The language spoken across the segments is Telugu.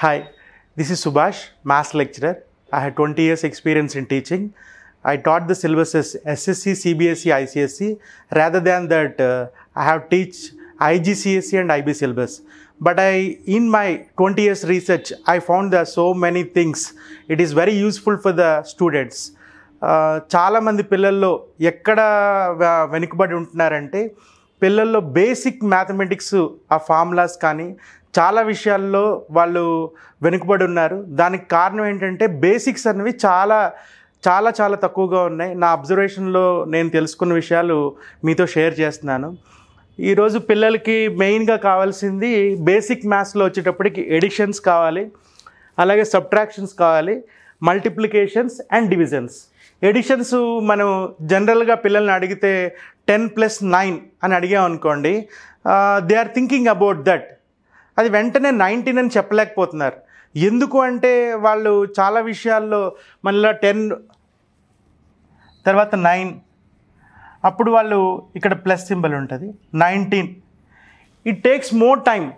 Hi, this is Subhash, maths lecturer. I had 20 years experience in teaching. I taught the syllabuses SSC, CBSE, ICSE. Rather than that, uh, I have teach IGCSE and IB syllabus. But I, in my 20 years research, I found there are so many things. It is very useful for the students. Uh, చాలామంది పిల్లల్లో ఎక్కడ వె- వెనుకబడి ఉంటున్నారంటే పిల్లల్లో బేసిక్ మ్యాథమెటిక్స్ ఆ ఫార్ములాస్ కానీ చాలా విషయాల్లో వాళ్ళు వెనుకబడి ఉన్నారు. దానికి కారణం ఏంటంటే బేసిక్స్ అనేవి చాలా చాలా చాలా తక్కువగా ఉన్నాయి. నా అబ్జర్వేషన్లో నేను తెలుసుకున్న విషయాలు మీతో షేర్ చేస్తున్నాను. ఈరోజు పిల్లలకి మెయిన్గా కావాల్సింది బేసిక్ మ్యాథ్స్లో వచ్చేటప్పటికి ఎడిషన్స్ కావాలి అలాగే సబ్ట్రాక్షన్స్ కావాలి మల్టిప్లికేషన్స్ అండ్ డివిజన్స్. ఎడిషన్స్ మనం జనరల్గా పిల్లల్ని అడిగితే టెన్ ప్లస్ నైన్ అని అడిగామనుకోండి they are thinking about that. అది వెంటనే నైన్టీన్ అని చెప్పలేకపోతున్నారు. ఎందుకు అంటే వాళ్ళు చాలా విషయాల్లో మళ్ళీ టెన్ తర్వాత నైన్. అప్పుడు వాళ్ళు ఇక్కడ ప్లస్ సింబల్ ఉంటుంది. Nineteen. It takes more time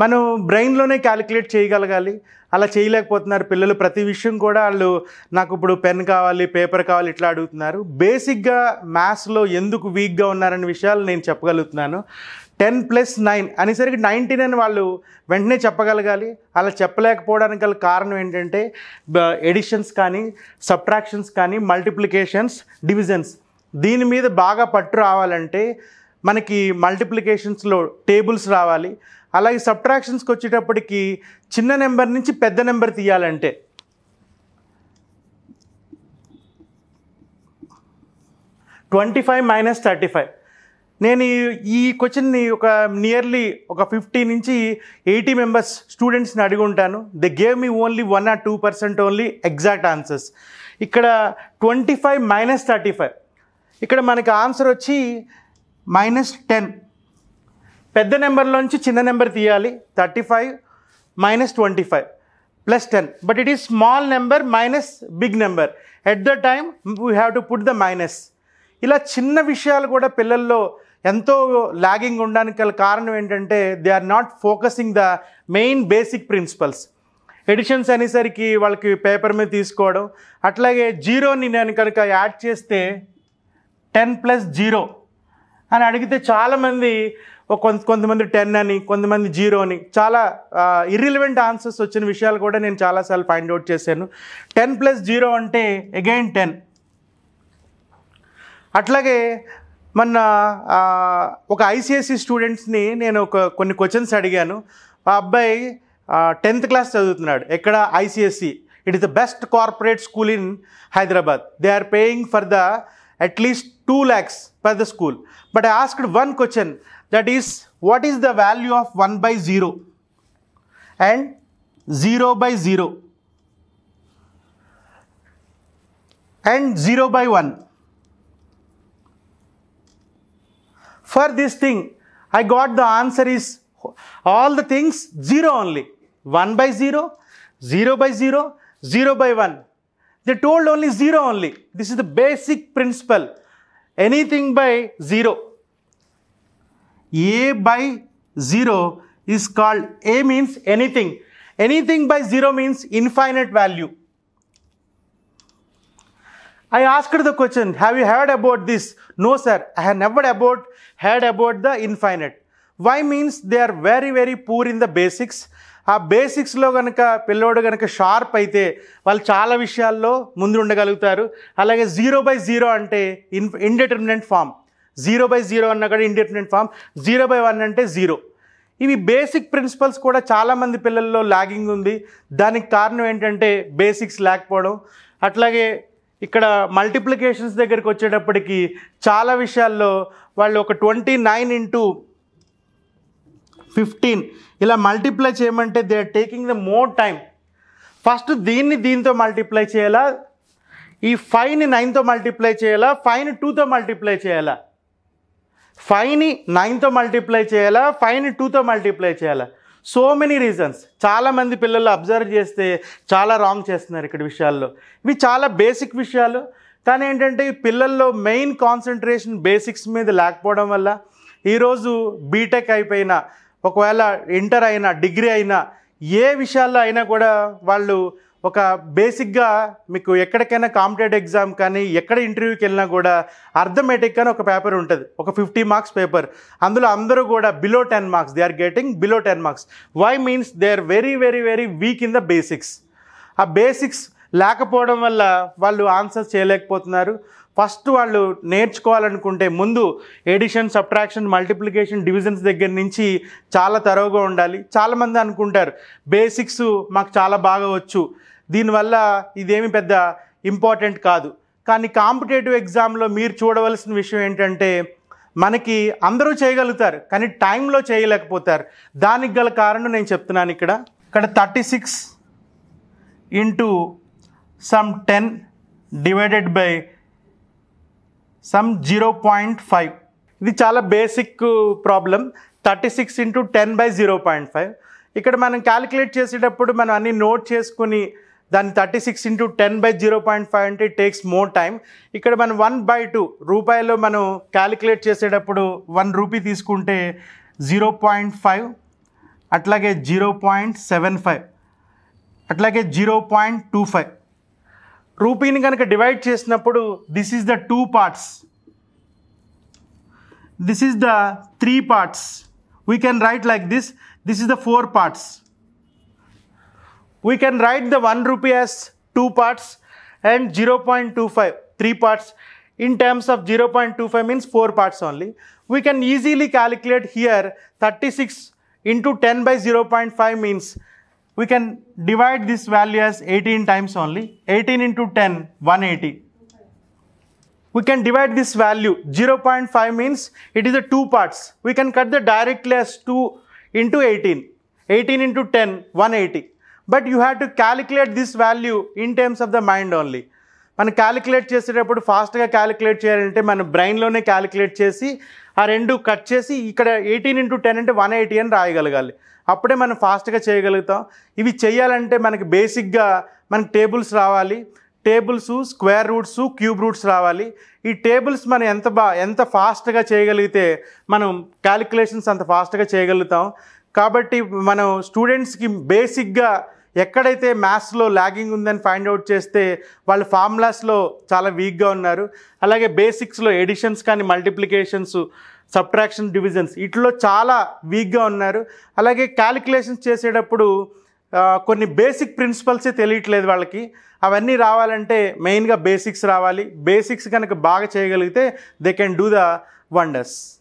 మనం బ్రెయిన్లోనే క్యాలిక్యులేట్ చేయగలగాలి. అలా చేయలేకపోతున్నారు పిల్లలు. ప్రతి విషయం కూడా వాళ్ళు నాకు ఇప్పుడు పెన్ కావాలి పేపర్ కావాలి ఇట్లా అడుగుతున్నారు. బేసిక్గా మ్యాథ్స్లో ఎందుకు వీక్గా ఉన్నారనే విషయాలు నేను చెప్పగలుగుతున్నాను. టెన్ ప్లస్ నైన్ అనేసరికి నైన్టీన్ అని వాళ్ళు వెంటనే చెప్పగలగాలి. అలా చెప్పలేకపోవడానికి గల కారణం ఏంటంటే ఎడిషన్స్ కానీ సబ్ట్రాక్షన్స్ కానీ మల్టిప్లికేషన్స్ డివిజన్స్ దీని మీద బాగా పట్టు రావాలంటే మనకి మల్టిప్లికేషన్స్లో టేబుల్స్ రావాలి. అలాగే సబ్ట్రాక్షన్స్కి వచ్చేటప్పటికి చిన్న నెంబర్ నుంచి పెద్ద నెంబర్ తీయాలంటే. Twenty five minus thirty five నేను ఈ- క్వశ్చన్ని ఒక నియర్లీ ఒక ఫిఫ్టీ నుంచి ఎయిటీ మెంబర్స్ స్టూడెంట్స్ని అడిగి ఉంటాను. They gave me only one or two percent only exact answers ఇక్కడ twenty five minus thirty five ఇక్కడ మనకి ఆన్సర్ వచ్చి మైనస్ టెన్ పెద్ద నెంబర్లోంచి చిన్న నెంబర్ తీయాలి. Thirty five minus twenty five plus ten but it is small number minus big number at the time we have to put the minus ఇలా చిన్న విషయాలు కూడా పిల్లల్లో ఎంతో లాగింగ్ ఉండడానికి గల కారణం ఏంటంటే they are not focusing the main basic principles additions అనేసరికి వాళ్ళకి పేపర్ మీద తీసుకోవడం అట్లాగే జీరోని నేను కనుక యాడ్ చేస్తే టెన్ ప్లస్ జీరో అని అడిగితే చాలామంది కొంత కొంతమంది టెన్ అని కొంతమంది జీరో అని. చాలా ఇర్రిలవెంట్ ఆన్సర్స్ వచ్చిన విషయాలు కూడా నేను చాలాసార్లు ఫైండ్ అవుట్ చేశాను. టెన్ ప్లస్ జీరో అంటే అగైన్ టెన్ అట్లాగే మొన్న ఒక ఐసిఎస్సి స్టూడెంట్స్ని నేను ఒక కొన్ని క్వశ్చన్స్ అడిగాను. ఆ అబ్బాయి టెన్త్ క్లాస్ చదువుతున్నాడు. ఎక్కడ? ICSE it is the best corporate school in Hyderabad they are paying for the at least two lakhs per the school but I asked one question that is what is the value of 1 by 0 and 0 by 0 and 0 by 1. For this thing, I got the answer is all the things 0 only. 1 by 0, 0 by 0, 0 by 1. They told only 0 only. This is the basic principle. Anything by 0. A by zero is called A means anything anything by zero means infinite value I asked the question have you had about this no sir I have never about had about the infinite why means they are very very poor in the basics ఆ బేసిక్స్లో కనుక పిల్లోడు కనుక షార్ప్ అయితే వాళ్ళు చాలా విషయాల్లో ముందు ఉండగలుగుతారు అలాగే జీరో బై జీరో అంటే in indeterminate form zero by zero అన్న కూడా independent form zero by one అంటే జీరో. ఇవి బేసిక్ ప్రిన్సిపల్స్ కూడా చాలామంది పిల్లల్లో లాగింగ్ ఉంది. దానికి కారణం ఏంటంటే బేసిక్స్ లేకపోవడం. అట్లాగే ఇక్కడ మల్టిప్లికేషన్స్ దగ్గరికి వచ్చేటప్పటికి చాలా విషయాల్లో వాళ్ళు ఒక ట్వంటీ నైన్ ఇంటూ ఫిఫ్టీన్ ఇలా మల్టిప్లై చేయమంటే they are taking the more time first దీన్ని దీంతో మల్టిప్లై చేయాలా? ఈ ఫైవ్ని నైన్తో మల్టిప్లై చేయాలా? ఫైవ్ని టూతో మల్టిప్లై చేయాలా? ఫైవ్ని నైన్తో మల్టిప్లై చేయాలా ఫైవ్ని టూతో మల్టిప్లై చేయాలా? So many reasons. చాలామంది పిల్లలు అబ్జర్వ్ చేస్తే చాలా రాంగ్ చేస్తున్నారు ఇక్కడ విషయాల్లో. ఇవి చాలా బేసిక్ విషయాలు. కానీ ఏంటంటే ఈ పిల్లల్లో మెయిన్ కాన్సన్ట్రేషన్ బేసిక్స్ మీద లేకపోవడం వల్ల ఈరోజు బీటెక్ అయిపోయినా ఒకవేళ ఇంటర్ అయినా డిగ్రీ అయినా ఏ విషయాల్లో అయినా కూడా వాళ్ళు ఒక బేసిక్గా మీకు ఎక్కడికైనా కాంపిటేటివ్ ఎగ్జామ్ కానీ ఎక్కడ ఇంటర్వ్యూకి వెళ్ళినా కూడా అర్థమెటిక్ అని ఒక పేపర్ ఉంటుంది. ఒక ఫిఫ్టీ మార్క్స్ పేపర్. అందులో అందరూ కూడా below ten marks they are getting below ten marks why means they are very very very weak in the basics ఆ బేసిక్స్ లేకపోవడం వల్ల వాళ్ళు ఆన్సర్స్ చేయలేకపోతున్నారు. ఫస్ట్ వాళ్ళు నేర్చుకోవాలనుకుంటే ముందు ఎడిషన్ సబ్ట్రాక్షన్ మల్టిప్లికేషన్ డివిజన్స్ దగ్గర నుంచి చాలా తరువుగా ఉండాలి. చాలామంది అనుకుంటారు బేసిక్స్ మాకు చాలా బాగా వచ్చు. దీనివల్ల ఇదేమి పెద్ద ఇంపార్టెంట్ కాదు. కానీ కాంపిటేటివ్ ఎగ్జామ్లో మీరు చూడవలసిన విషయం ఏంటంటే మనకి అందరూ చేయగలుగుతారు కానీ టైంలో చేయలేకపోతారు. దానికి గల కారణం నేను చెప్తున్నాను ఇక్కడ. ఇక్కడ thirty six into some ten divided by some zero point five. ఇది చాలా basic problem. Thirty six into ten by zero point five. ఇక్కడ మనం క్యాలిక్యులేట్ చేసేటప్పుడు మనం అన్ని నోట్ చేసుకుని దాన్ని thirty six into ten by zero point five అంటే టేక్స్ మోర్ టైం ఇక్కడ మనం వన్ బై టూ రూపాయలు మనం క్యాలిక్యులేట్ చేసేటప్పుడు వన్ రూపీ తీసుకుంటే జీరో పాయింట్ ఫైవ్ అట్లాగే జీరో పాయింట్ సెవెన్ ఫైవ్ అట్లాగే జీరో పాయింట్ టూ ఫైవ్. రూపీని కనుక డివైడ్ చేసినప్పుడు this is the two parts this is the three parts we can write like this this is the four parts we can write the 1 rupee as 2 parts and 0.25 3 parts. In terms of 0.25 means 4 parts only. We can easily calculate here 36 into 10 by 0.5 means we can divide this value as 18 times only. 18 into 10 180 we can divide this value. 0.5 means it is a two parts. We can cut the directly as 2 into 18 18 into 10 180 but you have to calculate this value in terms of the mind only. మనం క్యాలిక్యులేట్ చేసేటప్పుడు ఫాస్ట్గా క్యాలిక్యులేట్ చేయాలంటే మన బ్రెయిన్లోనే క్యాలిక్యులేట్ చేసి ఆ రెండు కట్ చేసి ఇక్కడ ఎయిటీన్ ఇంటూ టెన్ అంటే వన్ ఎయిటీ అని రాయగలగాలి. అప్పుడే మనం ఫాస్ట్గా చేయగలుగుతాం. ఇవి చేయాలంటే మనకి బేసిక్గా మనకి టేబుల్స్ రావాలి. Tables square roots cube roots రావాలి. ఈ టేబుల్స్ మనం ఎంత బా ఎంత ఫాస్ట్గా చేయగలిగితే మనం క్యాలిక్యులేషన్స్ అంత ఫాస్ట్గా చేయగలుగుతాం. కాబట్టి మనం స్టూడెంట్స్కి బేసిక్గా ఎక్కడైతే మ్యాథ్స్లో ల్యాగింగ్ ఉందని ఫైండ్ అవుట్ చేస్తే వాళ్ళు ఫార్ములాస్లో చాలా వీక్గా ఉన్నారు. అలాగే బేసిక్స్లో ఎడిషన్స్ కానీ మల్టిప్లికేషన్స్ సబ్ట్రాక్షన్ డివిజన్స్ ఇట్లో చాలా వీక్గా ఉన్నారు. అలాగే క్యాలిక్యులేషన్స్ చేసేటప్పుడు కొన్ని బేసిక్ ప్రిన్సిపల్సే తెలియట్లేదు వాళ్ళకి. అవన్నీ రావాలంటే మెయిన్గా బేసిక్స్ రావాలి. బేసిక్స్ కనుక బాగా చేయగలిగితే they can do the wonders.